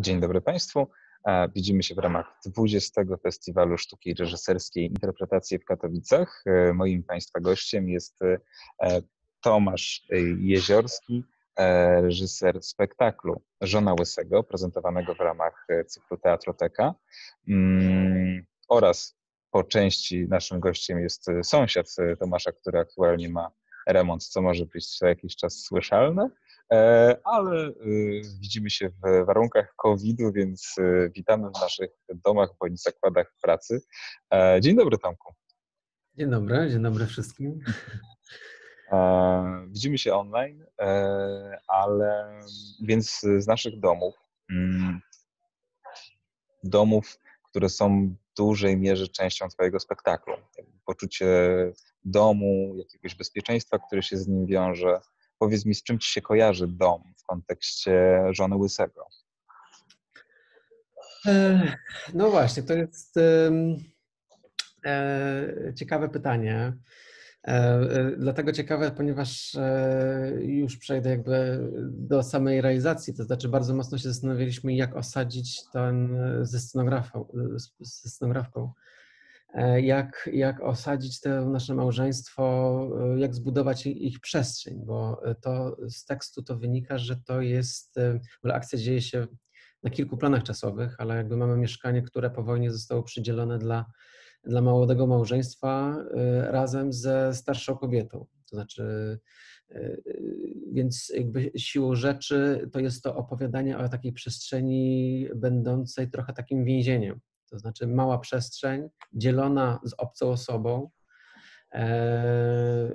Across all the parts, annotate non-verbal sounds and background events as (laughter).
Dzień dobry Państwu. E, widzimy się w ramach 20. Festiwalu Sztuki Reżyserskiej Interpretacji w Katowicach. E, moim Państwa gościem jest e, Tomasz Jeziorski, reżyser spektaklu Żona Łysego, prezentowanego w ramach cyklu Teatroteka. Mm, oraz po części naszym gościem jest sąsiad Tomasza, który aktualnie ma remont, co może być co jakiś czas słyszalne. E, ale y, widzimy się w warunkach COVID-u, więc y, witamy w naszych domach bądź zakładach pracy. E, dzień dobry, Tomku. Dzień dobry, dzień dobry wszystkim. E, widzimy się online, ale więc z naszych domów, mm, domów, które są w dużej mierze częścią Twojego spektaklu. Poczucie domu, jakiegoś bezpieczeństwa, które się z nim wiąże, Powiedz mi, z czym ci się kojarzy dom w kontekście żony Łysego? E, no właśnie, to jest e, ciekawe pytanie. E, dlatego ciekawe, ponieważ już przejdę jakby do samej realizacji, to znaczy bardzo mocno się zastanawialiśmy, jak osadzić ten ze scenografą, ze scenografką jak, jak osadzić to nasze małżeństwo, e, jak zbudować ich przestrzeń, bo e, to z tekstu to wynika, że to jest, akcja dzieje się na kilku planach czasowych, ale jakby mamy mieszkanie, które po wojnie zostało przydzielone dla, dla młodego małżeństwa razem ze starszą kobietą. To znaczy, więc jakby siłą rzeczy to jest to opowiadanie o takiej przestrzeni będącej trochę takim więzieniem to znaczy mała przestrzeń dzielona z obcą osobą e, e,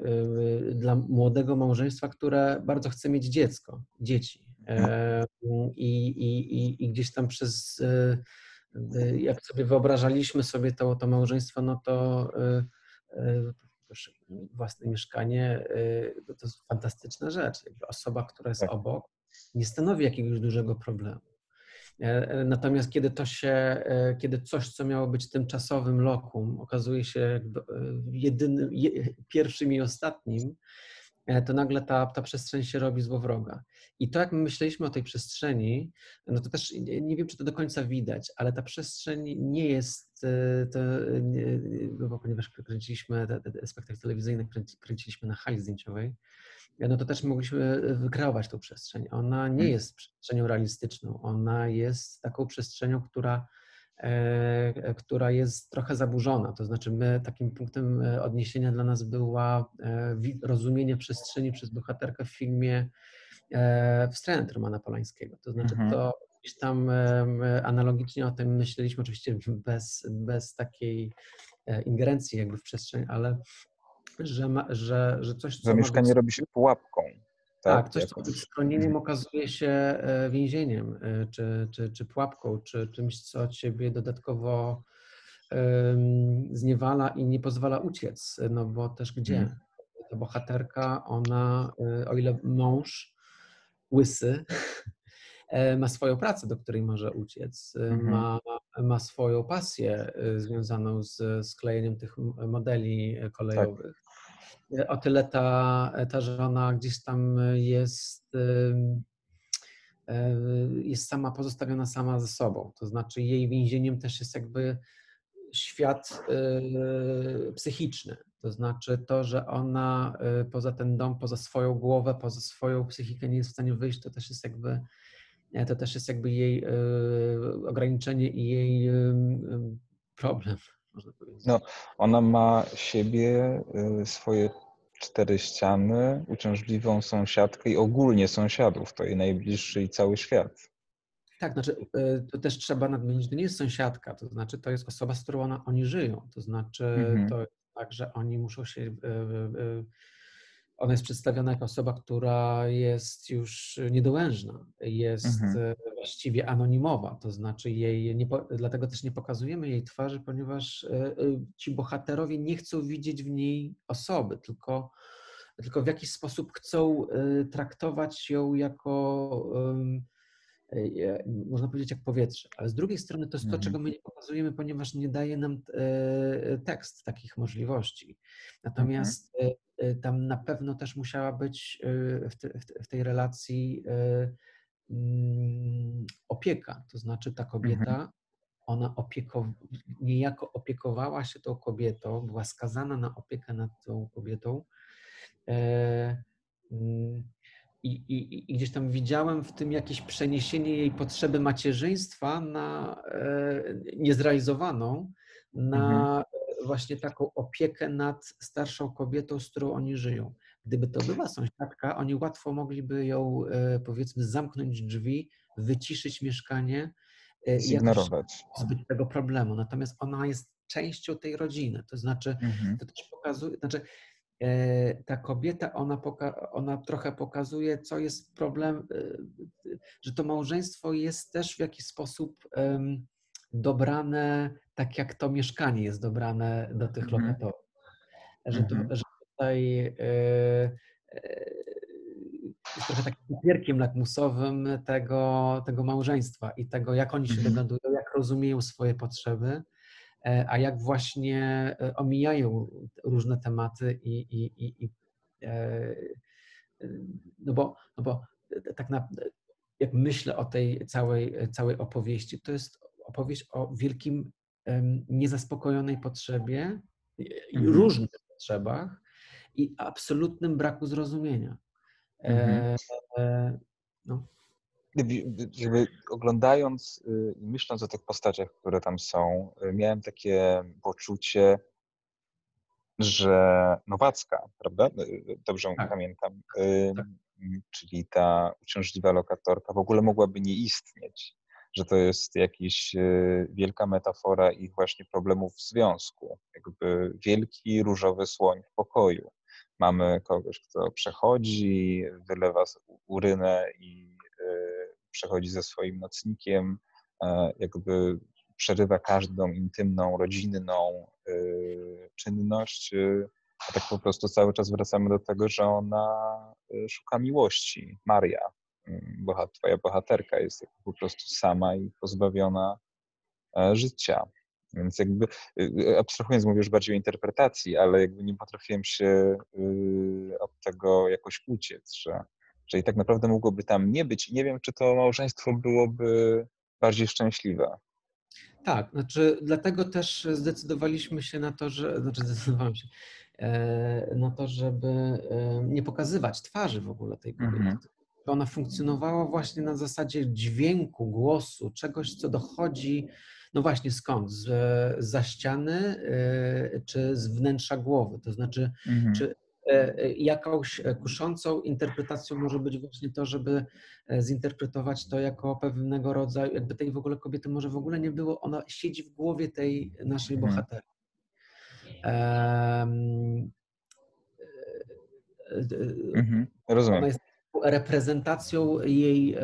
dla młodego małżeństwa, które bardzo chce mieć dziecko, dzieci. E, I, i, i gdzieś tam przez, jak sobie wyobrażaliśmy sobie to, to małżeństwo, no to własne mieszkanie to jest fantastyczna rzecz. Jakby osoba, która jest tak. obok, nie stanowi jakiegoś dużego problemu. E, e, natomiast kiedy to się, e, kiedy coś, co miało być tymczasowym lokum, okazuje się jedynym, pierwszym i ostatnim, to nagle ta, ta przestrzeń się robi złowroga. I to, jak my myśleliśmy o tej przestrzeni, no to też nie wiem, czy to do końca widać, ale ta przestrzeń nie jest, to, bo ponieważ kręciliśmy te, te spektakl telewizyjny, kręciliśmy na hali zdjęciowej, no to też mogliśmy wykreować tą przestrzeń. Ona nie mm. jest przestrzenią realistyczną, ona jest taką przestrzenią, która, e, która jest trochę zaburzona. To znaczy, my takim punktem e, odniesienia dla nas była e, rozumienie przestrzeni przez bohaterkę w filmie e, Wstręt Romana Polańskiego. To znaczy, mhm. to gdzieś tam e, analogicznie o tym myśleliśmy, oczywiście bez, bez takiej e, ingerencji jakby w przestrzeń, ale że, ma, że, że coś, co. Zamieszkanie być... robi się pułapką. Tak, tak coś, co być schronieniem, okazuje się e, więzieniem, e, czy, czy, czy pułapką, czy czymś, co ciebie dodatkowo um, zniewala i nie pozwala uciec. No bo też gdzie? Hmm. Ta bohaterka, ona, e, o ile mąż łysy, (laughs) ma swoją pracę, do której może uciec, mhm. ma, ma swoją pasję związaną z sklejeniem tych modeli kolejowych. O tyle ta, ta żona gdzieś tam jest, jest sama pozostawiona sama ze sobą. To znaczy jej więzieniem też jest jakby świat psychiczny. To znaczy to, że ona poza ten dom, poza swoją głowę, poza swoją psychikę nie jest w stanie wyjść, to też jest jakby to też jest jakby jej ograniczenie i jej problem można powiedzieć. No, ona ma siebie, y, swoje cztery ściany, uciążliwą sąsiadkę i ogólnie sąsiadów, to jej najbliższy i cały świat. Tak, znaczy y, to też trzeba nadmienić, to nie jest sąsiadka, to znaczy to jest osoba, z którą ona, oni żyją, to znaczy mhm. to jest tak, że oni muszą się y, ona jest przedstawiona jako osoba, która jest już niedołężna, jest mhm. E, właściwie anonimowa, to znaczy jej, nie, dlatego też nie pokazujemy jej twarzy, ponieważ e, e, ci bohaterowie nie chcą widzieć w niej osoby, tylko, tylko w jakiś sposób chcą traktować ją jako można powiedzieć jak powietrze, ale z drugiej strony to jest to, mhm. czego my nie pokazujemy, ponieważ nie daje nam tekst takich możliwości. Natomiast mhm. Y, tam na pewno też musiała być w, te, w tej relacji mm, opieka. To znaczy ta kobieta, mhm. ona opieko, niejako opiekowała się tą kobietą, była skazana na opiekę nad tą kobietą. E, i, i, I, gdzieś tam widziałem w tym jakieś przeniesienie jej potrzeby macierzyństwa na e, niezrealizowaną, na mhm. właśnie taką opiekę nad starszą kobietą, z którą oni żyją. Gdyby to była sąsiadka, oni łatwo mogliby ją, e, powiedzmy, zamknąć drzwi, wyciszyć mieszkanie, e, zignorować. Zbyt tego problemu. Natomiast ona jest częścią tej rodziny. To znaczy, mhm. to też pokazuje, znaczy, e, ta kobieta, ona, poka, ona trochę pokazuje, co jest problem, że to małżeństwo jest też w jakiś sposób dobrane, tak jak to mieszkanie jest dobrane do tych mhm. lokatorów. Że, to, mhm. że tutaj e, e, jest trochę takim papierkiem lakmusowym tego, tego małżeństwa i tego, jak oni się mhm. dogadują, jak rozumieją swoje potrzeby, e, a jak właśnie omijają różne tematy i, i, i, i no, bo, no bo tak na, jak myślę o tej całej, całej opowieści, to jest opowieść o wielkim niezaspokojonej potrzebie, mhm. różnych potrzebach, i absolutnym braku zrozumienia. E, mhm. E, no. Oglądając y, i myśląc o tych postaciach, które tam są, y, miałem takie poczucie, że Nowacka, prawda? Y, dobrze tak. pamiętam. Tak. Czyli ta uciążliwa lokatorka w ogóle mogłaby nie istnieć że to jest jakaś wielka metafora ich właśnie problemów w związku. Jakby wielki różowy słoń w pokoju. Mamy kogoś, kto przechodzi, wylewa urynę i przechodzi ze swoim nocnikiem, e, jakby przerywa każdą intymną, rodzinną czynność, a tak po prostu cały czas wracamy do tego, że ona szuka miłości, Maria, twoja bohaterka jest po prostu sama i pozbawiona e, życia. Więc jakby, y, y, abstrahując, mówię już bardziej o interpretacji, ale jakby nie potrafiłem się y, od tego jakoś uciec, że, że i tak naprawdę mogłoby tam nie być. Nie wiem, czy to małżeństwo byłoby bardziej szczęśliwe. Tak, znaczy dlatego też zdecydowaliśmy się na to, że, znaczy zdecydowałem się e, na to, żeby e, nie pokazywać twarzy w ogóle tej kobiety. Mhm ona funkcjonowała właśnie na zasadzie dźwięku, głosu, czegoś, co dochodzi, no właśnie skąd? Z, za ściany y, czy z wnętrza głowy. To znaczy, mhm. czy e, jakąś kuszącą interpretacją może być właśnie to, żeby e, zinterpretować to jako pewnego rodzaju, jakby tej w ogóle kobiety może w ogóle nie było, ona siedzi w głowie tej naszej mhm. bohaterki. Um, mhm. Rozumiem. Jest reprezentacją jej e,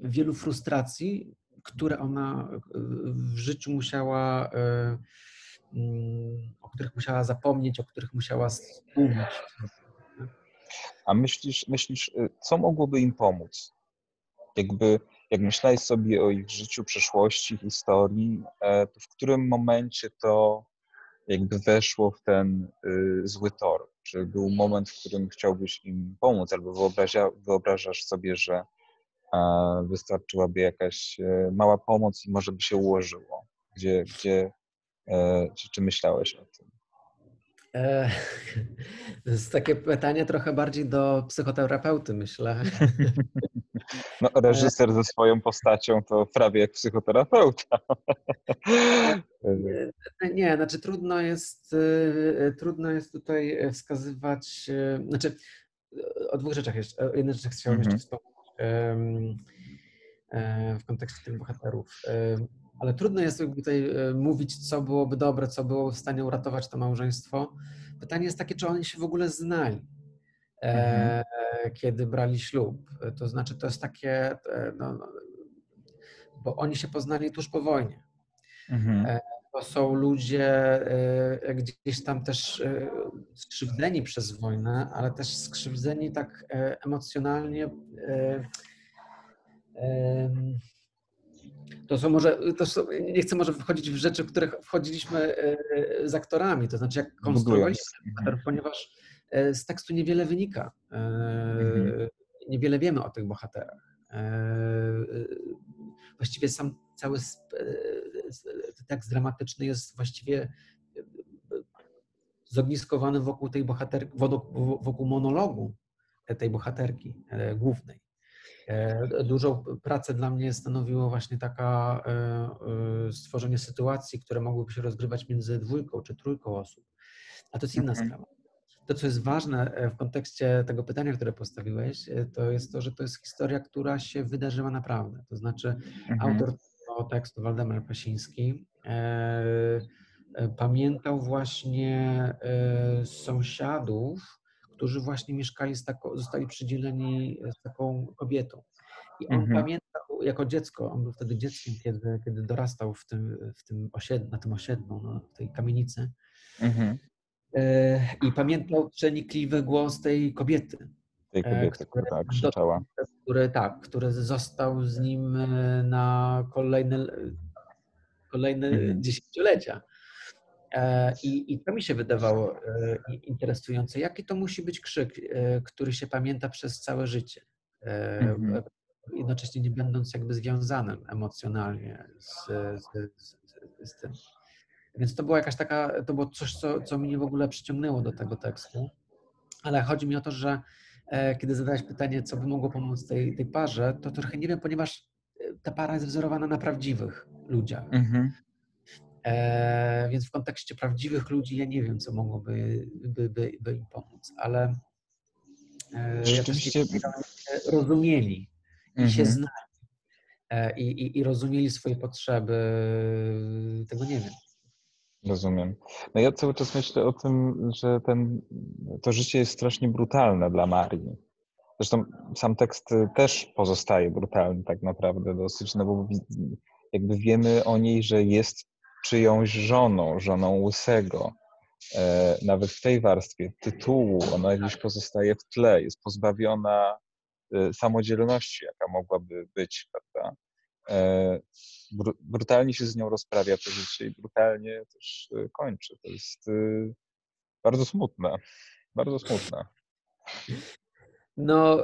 wielu frustracji, które ona e, w życiu musiała, e, o których musiała zapomnieć, o których musiała stłumić. A myślisz, myślisz, co mogłoby im pomóc? Jakby, jak myślałeś sobie o ich życiu, przeszłości, historii, to w którym momencie to jakby weszło w ten y, zły tor? Czy był moment, w którym chciałbyś im pomóc, albo wyobraża, wyobrażasz sobie, że wystarczyłaby jakaś e, mała pomoc i może by się ułożyło? Gdzie, gdzie e, czy, czy myślałeś o tym? E, (laughs) to jest takie pytanie trochę bardziej do psychoterapeuty, myślę. No, (laughs) reżyser ze swoją postacią to prawie jak psychoterapeuta. Nie, znaczy trudno jest, e, trudno jest tutaj wskazywać, e, znaczy o dwóch rzeczach jeszcze, o jednej rzeczy chciałem jeszcze mhm. wspomnieć w kontekście tych bohaterów ale trudno jest tutaj e, mówić, co byłoby dobre, co byłoby w stanie uratować to małżeństwo. Pytanie jest takie, czy oni się w ogóle znali, e, mhm. kiedy brali ślub. To znaczy, to jest takie, e, no, no, bo oni się poznali tuż po wojnie. Mhm. To są ludzie gdzieś tam też skrzywdzeni przez wojnę, ale też skrzywdzeni tak emocjonalnie to są może, to są, nie chcę może wchodzić w rzeczy, w których wchodziliśmy e, z aktorami, to znaczy jak konstruowaliśmy bohaterów, ponieważ e, z tekstu niewiele wynika. E, mhm. Niewiele wiemy o tych bohaterach. właściwie sam cały tekst dramatyczny jest właściwie zogniskowany wokół tej bohaterki, wokół monologu tej bohaterki głównej. Dużą pracę dla mnie stanowiło właśnie taka stworzenie sytuacji, które mogłyby się rozgrywać między dwójką czy trójką osób. A to jest inna mhm. sprawa. To, co jest ważne e, w kontekście tego pytania, które postawiłeś, e, to jest to, że to jest historia, która się wydarzyła naprawdę. To znaczy, mhm. autor tego tekstu, Waldemar Pasiński, e, e, pamiętał właśnie e, sąsiadów, którzy właśnie mieszkali z taką, zostali przydzieleni z taką kobietą. I on mhm. pamiętał jako dziecko, on był wtedy dzieckiem, kiedy, kiedy dorastał w tym, w tym osied, na tym osiedlu, no, w tej kamienicy. Mhm. E, I pamiętał przenikliwy głos tej kobiety. Tej kobiety, e, która tak krzyczała. Który, tak, który został z nim e, na kolejne, kolejne mhm. dziesięciolecia. I, I to mi się wydawało interesujące. Jaki to musi być krzyk, który się pamięta przez całe życie, mhm. jednocześnie nie będąc jakby związanym emocjonalnie z, z, z, z tym. Więc to była jakaś taka, to było coś, co, co mnie w ogóle przyciągnęło do tego tekstu. Ale chodzi mi o to, że e, kiedy zadałeś pytanie, co by mogło pomóc tej, tej parze, to trochę nie wiem, ponieważ e, ta para jest wzorowana na prawdziwych ludziach. Mhm. E, więc w kontekście prawdziwych ludzi ja nie wiem, co mogłoby by, by, by im pomóc, ale e, Rzeczywiście... rozumieli i się mhm. znali e, i, i, i rozumieli swoje potrzeby, tego nie wiem. Rozumiem. No ja cały czas myślę o tym, że ten, to życie jest strasznie brutalne dla Marii. Zresztą sam tekst też pozostaje brutalny tak naprawdę dosyć, no bo jakby wiemy o niej, że jest czyjąś żoną, żoną Łysego. E, nawet w tej warstwie tytułu ona gdzieś pozostaje w tle, jest pozbawiona e, samodzielności, jaka mogłaby być, prawda? E, brutalnie się z nią rozprawia to życie i brutalnie też kończy. To jest bardzo smutne. Bardzo smutne. No,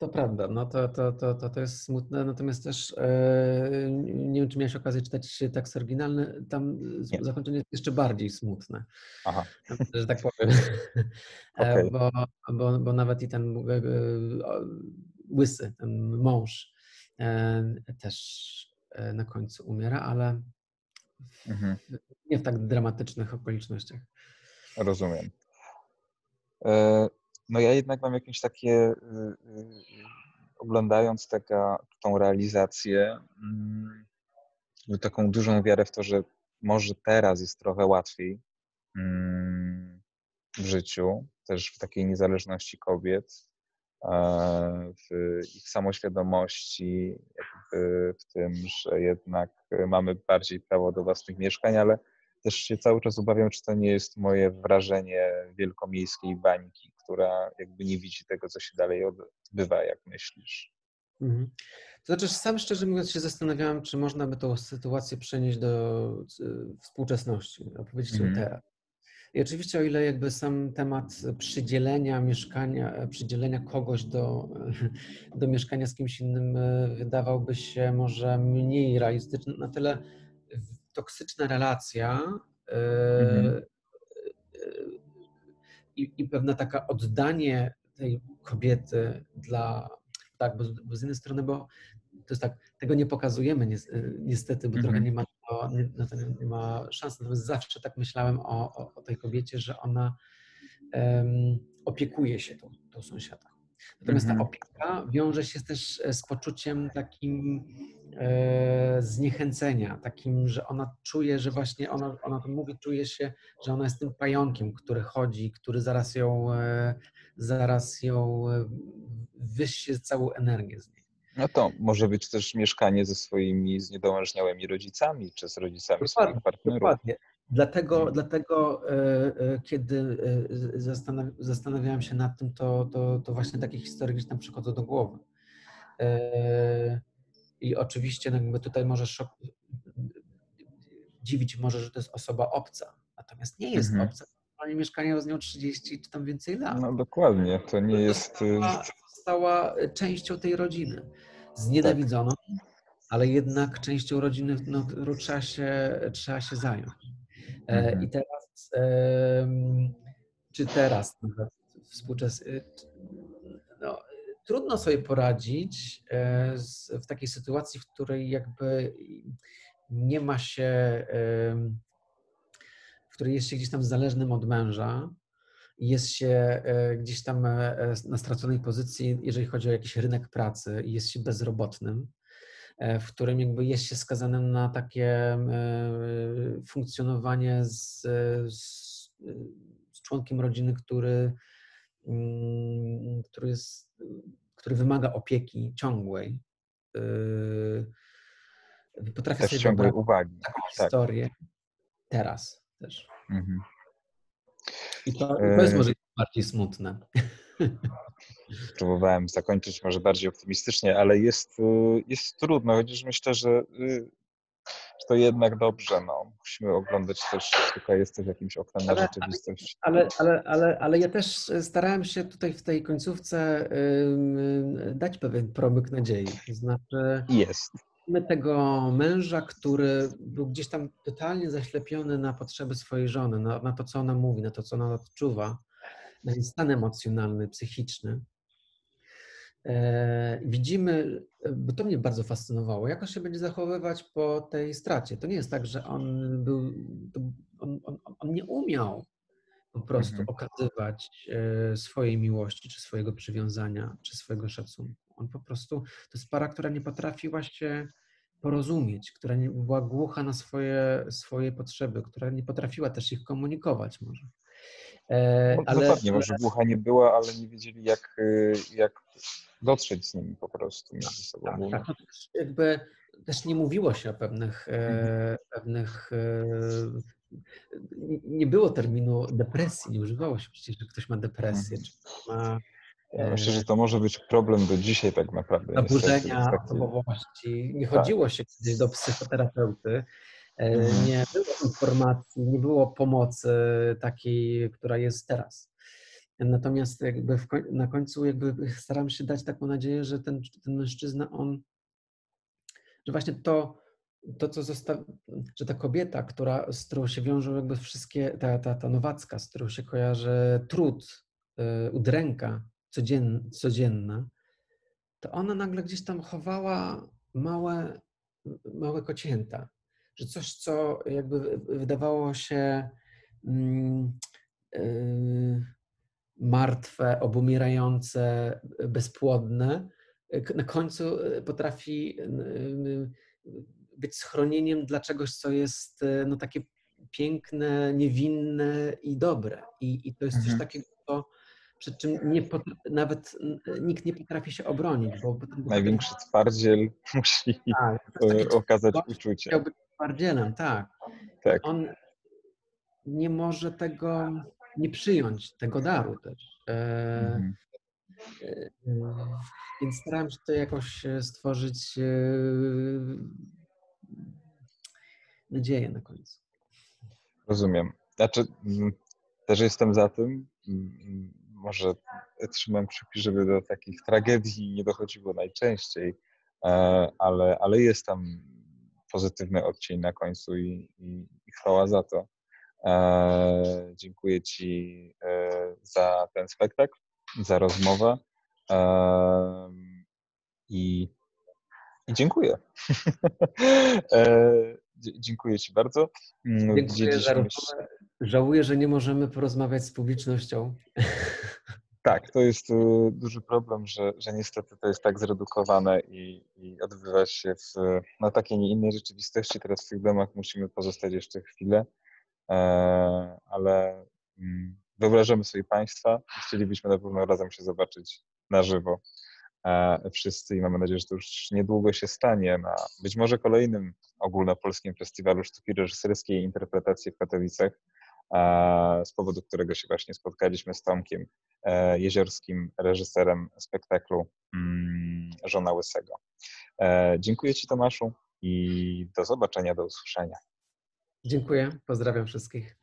to prawda. No to, to, to, to, to jest smutne, natomiast też nie wiem, czy miałeś okazję czytać tekst oryginalny. Tam nie. zakończenie jest jeszcze bardziej smutne. Aha. Że tak (laughs) powiem. Okay. Bo, bo, bo nawet i ten łysy, ten mąż, też e, na końcu umiera, ale mhm. nie w tak dramatycznych okolicznościach. Rozumiem. E, no ja jednak mam jakieś takie, y, y, oglądając taka, tą realizację, mm, taką dużą wiarę w to, że może teraz jest trochę łatwiej mm, w życiu, też w takiej niezależności kobiet, w ich samoświadomości, w tym, że jednak mamy bardziej prawo do własnych mieszkań, ale też się cały czas obawiam, czy to nie jest moje wrażenie wielkomiejskiej bańki, która jakby nie widzi tego, co się dalej odbywa, jak myślisz. Mhm. To znaczy, sam szczerze mówiąc się zastanawiałem, czy można by tą sytuację przenieść do e, współczesności, opowiedzieć mm. o teraz. I oczywiście, o ile jakby sam temat przydzielenia mieszkania, przydzielenia kogoś do, (laughs) do mieszkania z kimś innym e, wydawałby się może mniej realistyczny, na tyle toksyczna relacja mhm. E, i, i pewne taka oddanie tej kobiety dla, tak, bo, bo z jednej strony, bo to jest tak, tego nie pokazujemy niestety, bo trochę mhm. nie ma nie, na to nie ma szans. Natomiast zawsze tak myślałem o, o, o tej kobiecie, że ona um, opiekuje się tą, tą sąsiadą. Natomiast ta mhm. opieka wiąże się też z poczuciem takim e, zniechęcenia, takim, że ona czuje, że właśnie ona, ona to mówi, czuje się, że ona jest tym pająkiem, który chodzi, który zaraz ją, e, zaraz ją e, wysie całą energię z niej. No to może być też mieszkanie ze swoimi zniedołężniałymi rodzicami, czy z rodzicami dokładnie, swoich partnerów. Dokładnie. Dlatego, hmm. dlatego e, e, kiedy e, zastanawiałem się nad tym, to, to, to właśnie takie historie gdzieś tam przychodzą do głowy. I oczywiście no jakby tutaj może szok, dziwić może, że to jest osoba obca, natomiast nie jest mhm. obca. Oni mieszkają z nią 30 czy tam więcej lat. No dokładnie, to nie jest... Stała, stała częścią tej rodziny. znienawidzoną, tak. ale jednak częścią rodziny, no, którą trzeba się, trzeba się zająć. E, mhm. I teraz, czy teraz współczesny, no, trudno sobie poradzić e, w takiej sytuacji, w której jakby nie ma się, w której jest się gdzieś tam zależnym od męża, jest się e, gdzieś tam na straconej pozycji, jeżeli chodzi o jakiś rynek pracy jest się bezrobotnym, w którym jakby jest się skazanym na takie funkcjonowanie z, z, z członkiem rodziny, który, mm, który jest który wymaga opieki ciągłej, potrafię też sobie ciągłej uwagi. taką tak. historię teraz też. Mhm. I to, to jest może bardziej smutne. (laughs) Próbowałem zakończyć może bardziej optymistycznie, ale jest, yy, jest trudno, chociaż myślę, że to jednak dobrze. No. Musimy oglądać też, tutaj jesteś jakimś oknem na rzeczywistość. Ale, ale, ale, ale ja też starałem się tutaj w tej końcówce dać pewien promyk nadziei. To znaczy, jest. Mamy tego męża, który był gdzieś tam totalnie zaślepiony na potrzeby swojej żony, na, na to, co ona mówi, na to, co ona odczuwa, na jej stan emocjonalny, psychiczny. E, widzimy, bo to mnie bardzo fascynowało, jak on się będzie zachowywać po tej stracie. To nie jest tak, że on był, on, on, on nie umiał po prostu mhm. okazywać e, swojej miłości, czy swojego przywiązania, czy swojego szacunku. On po prostu, to jest para, która nie potrafiła się porozumieć, która nie była głucha na swoje, swoje potrzeby, która nie potrafiła też ich komunikować może. E, no, ale, dokładnie, może nie była, ale nie wiedzieli jak, y, jak dotrzeć z nimi po prostu między sobą. Tak, tak. jakby też nie mówiło się o pewnych, e, mhm. pewnych e, nie było terminu depresji, nie używało się przecież, że ktoś ma depresję, mhm. czy ma ja myślę, że to może być problem do dzisiaj tak naprawdę. Zaburzenia osobowości. Nie tak. chodziło tak. się kiedyś do psychoterapeuty. Nie było informacji, nie było pomocy takiej, która jest teraz. Natomiast jakby koń, na końcu jakby staram się dać taką nadzieję, że ten, ten mężczyzna, on, że właśnie to, to co został, że ta kobieta, która, z którą się wiążą jakby wszystkie, ta, ta, ta nowacka, z którą się kojarzy trud, yy, udręka codzien, codzienna, to ona nagle gdzieś tam chowała małe, małe kocięta, że coś, co jakby wydawało się yy, martwe, obumierające, bezpłodne, na końcu e, potrafi być schronieniem dla czegoś, co jest e, no, takie piękne, niewinne i dobre. I, i to jest mhm. coś takiego, co, przed czym nie nawet nikt nie potrafi się obronić. Bo, Największy twardziel (laughs) musi tak, okazać uczucie. Chciał być twardzielem, tak. tak. On nie może tego nie przyjąć tego daru też. E, mhm. e, więc starałem się to jakoś e, stworzyć nadzieję na końcu. Rozumiem. Znaczy, mm, też jestem za tym. Mm, mm, może trzymam kciuki, żeby do takich tragedii nie dochodziło najczęściej, ale, ale jest tam pozytywny odcień na końcu i, i, i chwała za to. E, dziękuję Ci e, za ten spektakl, za rozmowę e, i, i dziękuję. (laughs) dziękuję Ci bardzo. Mm, dziękuję za rozmowę. Żałuję, że nie możemy porozmawiać z publicznością. (laughs) Tak, to jest duży problem, że, że niestety to jest tak zredukowane i, i odbywa się w no, takiej, nie innej rzeczywistości. Teraz w tych domach musimy pozostać jeszcze chwilę. E, ale mm, wyobrażamy sobie Państwa. Chcielibyśmy na pewno razem się zobaczyć na żywo e, wszyscy i mamy nadzieję, że to już niedługo się stanie na być może kolejnym ogólnopolskim festiwalu sztuki reżyserskiej i interpretacji w Katowicach, e, z powodu którego się właśnie spotkaliśmy z Tomkiem Jeziorskim, reżyserem spektaklu mm, Żona Łysego. Dziękuję Ci Tomaszu i do zobaczenia, do usłyszenia. Dziękuję, pozdrawiam wszystkich.